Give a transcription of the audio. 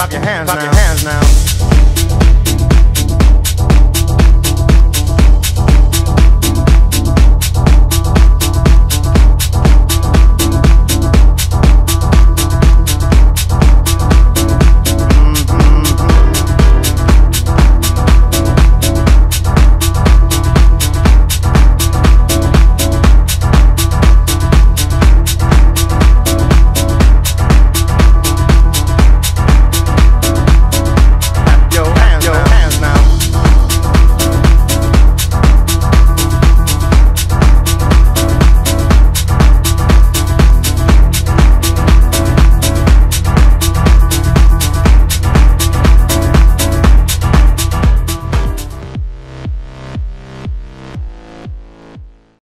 clap your hands clap now. Your hands now.